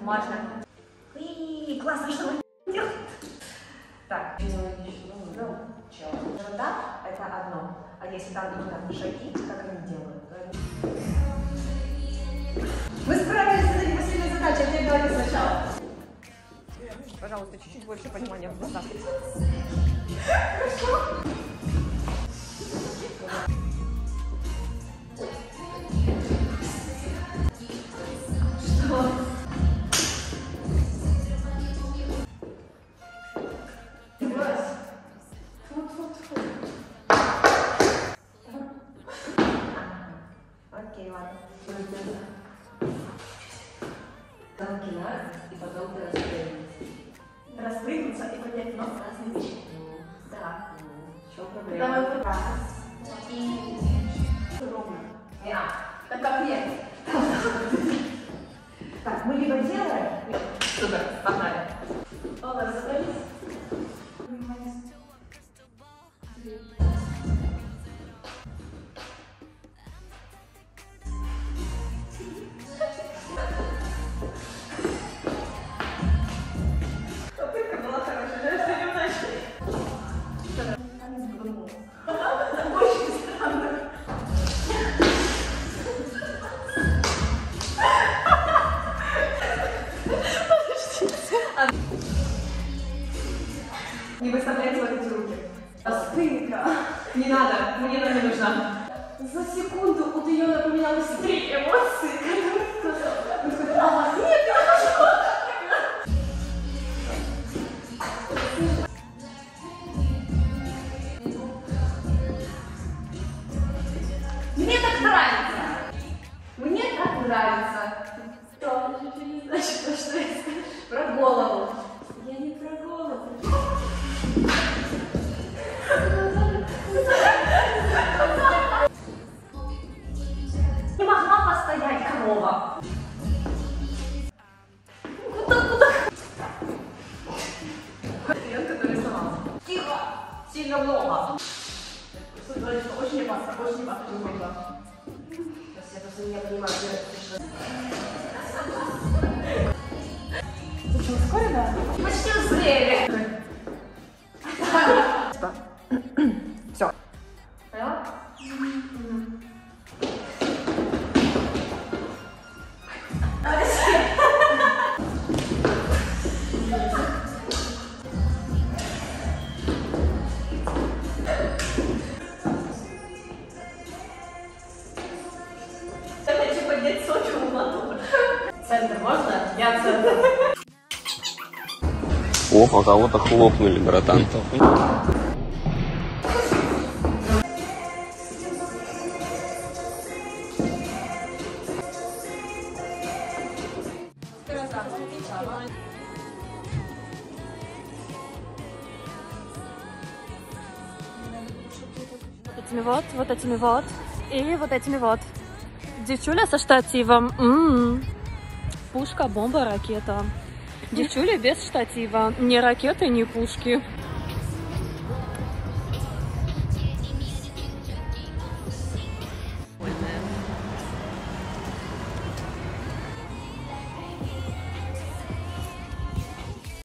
Можно. И классно, что вы делаете. Так, ну, чё? Вот так, это одно. А если там именно шаги, как они делают, то. Вы справились с этой посильной задачей, мне говори сначала. Пожалуйста, чуть-чуть больше понимания в глазах. Что? Окей, ладно. Танки раз, и потом ты распрыгнется. Распрыгнуться и поднять нос разные вещи. Да. в чем проблема? Давай вот раз. И ровно. Я. Так как нет. Так, мы либо делаем... Супер, погнали. А спинка. Не надо, мне она не нужна. За секунду у Тайона поменялось три эмоции. Он такой, а, нет, я хочу. Мне так нравится. Ты что, ускорена? Почти узрели. Сотку мотор. Центр можно? Я центр. Ох, а кого-то хлопнули, братан. Этими вот, вот этими вот и вот этими вот. Девчуля со штативом. М-м. Пушка, бомба, ракета. Девчуля без штатива. Ни ракеты, ни пушки.